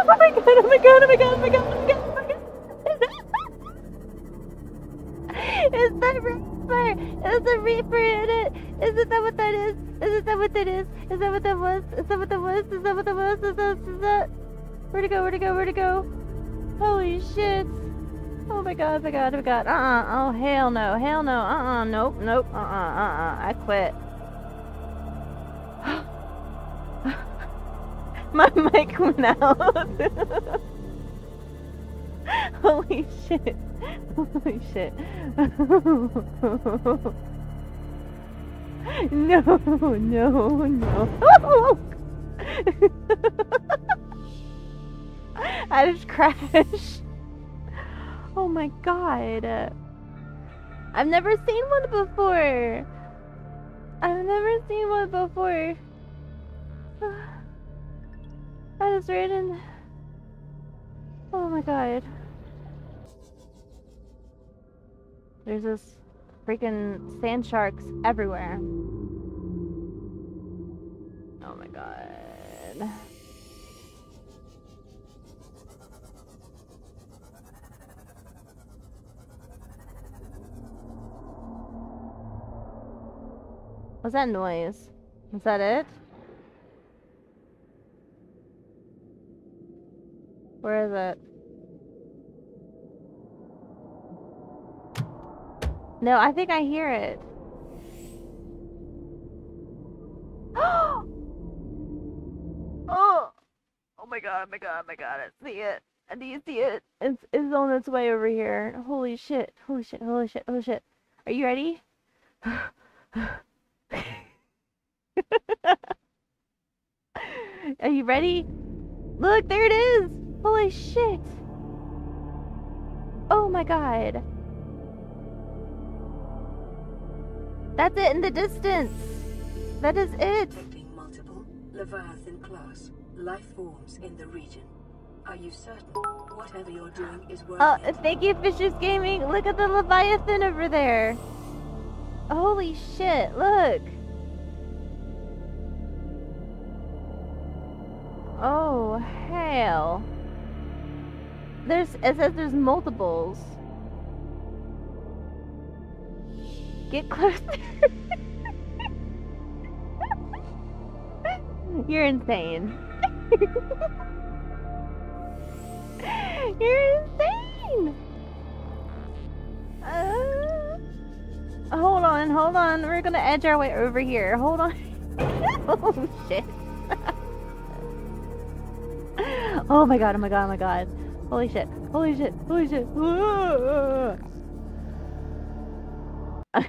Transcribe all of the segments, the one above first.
Oh my god, oh my god, oh my god, oh my god, oh my god, oh my god. It's the Reaper! It's the Reaper in it! Isn't that what that is? Isn't that what that is? Is that what that was? Is that what that was? Is that what that was? Is that, is that? Where'd it go? Where'd it go? Where'd it go? Holy shit! Oh my god, oh my god, oh my god. Uh-uh. Oh, hell no. Hell no. Uh-uh. Nope, nope. Uh-uh, uh-uh. I quit. My mic went out. Holy shit. Holy shit. no, no, no. I just crashed. Oh my god. I've never seen one before. I've never seen one before. Oh, I in. Oh my god. There's this freaking sand sharks everywhere. Oh my god. What's that noise? Is that it? Where is it? No, I think I hear it. oh! Oh my god, oh my god, oh my god, I see it. I do you see it? It's, it's on its way over here. Holy shit, holy shit, holy shit, holy shit. Are you ready? Are you ready? Look, there it is! Holy shit! Oh my god. That's it in the distance. That is it. multiple Leviathan class life forms in the region. Are you certain whatever you're doing is working? Oh, uh, thank you, Fishes Gaming. Look at the Leviathan over there. Holy shit, look. Oh, hell. There's, it says there's multiples. Get closer. You're insane. You're insane. Uh, hold on, hold on. We're gonna edge our way over here. Hold on. oh shit. oh my god, oh my god, oh my god. Holy shit, holy shit, holy shit.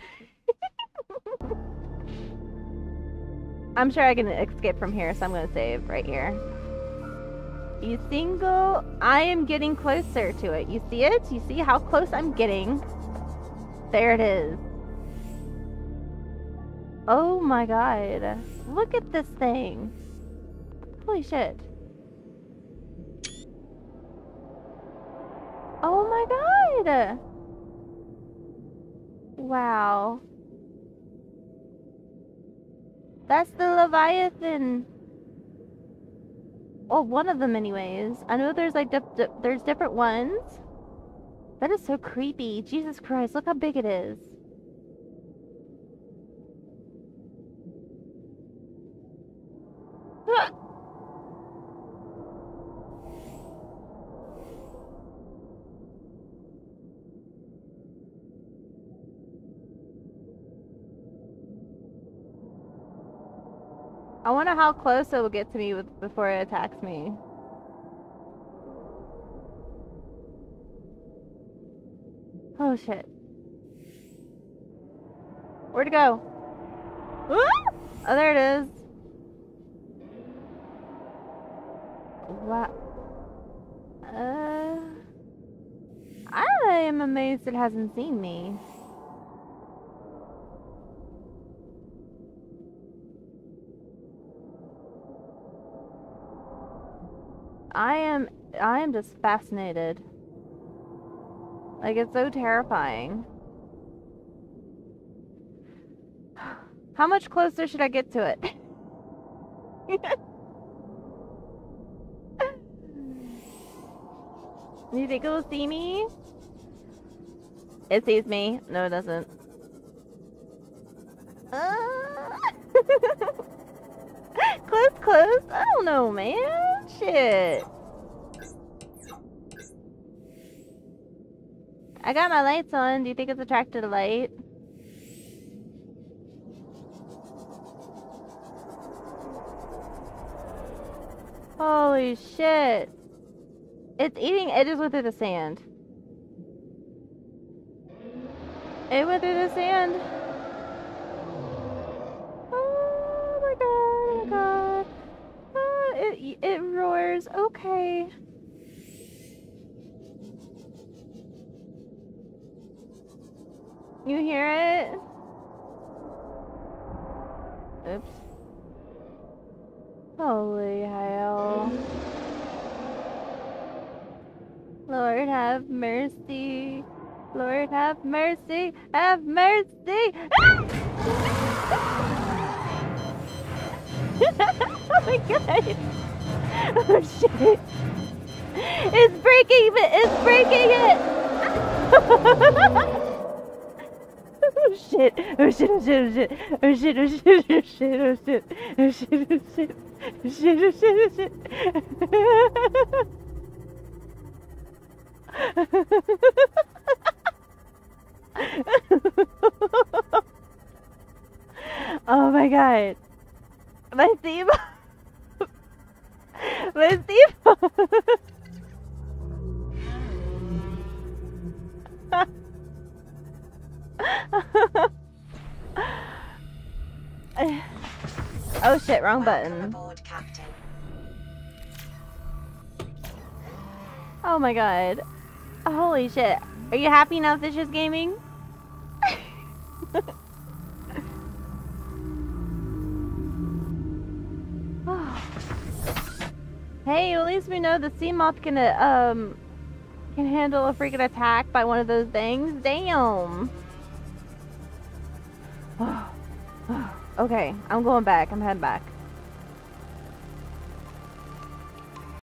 I'm sure I can escape from here, so I'm gonna save right here. You single, I am getting closer to it. You see it? You see how close I'm getting? There it is. Oh my god. Look at this thing. Holy shit. Oh my god! Wow. That's the Leviathan. Well, one of them anyways. I know there's like, there's different ones. That is so creepy. Jesus Christ, look how big it is. I wonder how close it will get to me with, before it attacks me. Oh shit. Where'd it go? Oh, there it is. What? Uh, I am amazed it hasn't seen me. I am I am just fascinated. Like it's so terrifying. How much closer should I get to it? You think it will see me? It sees me. No, it doesn't. Uh... close, close. I don't know, man. Shit. I got my lights on. Do you think it's attracted to light? Holy shit. It's eating edges with the sand. It went through the sand. Oh my god, oh my god. Ah, it, it roars. Okay. You hear it? Oops. Holy hell. Lord have mercy. Lord have mercy. Have mercy. Ah! oh my god. Oh shit. It's breaking it. It's breaking it. Oh shit! Oh shit! Oh shit! Oh shit! Oh shit! Oh shit! Oh shit! Oh shit! Oh shit! Oh shit! Oh shit! Oh shit! Oh shit! oh my god! My theme. Oh shit, wrong button. Oh my god. Holy shit. Are you happy now Fish is gaming? hey, at least we know the Seamoth can uh, um can handle a freaking attack by one of those things. Damn. okay, I'm going back. I'm heading back.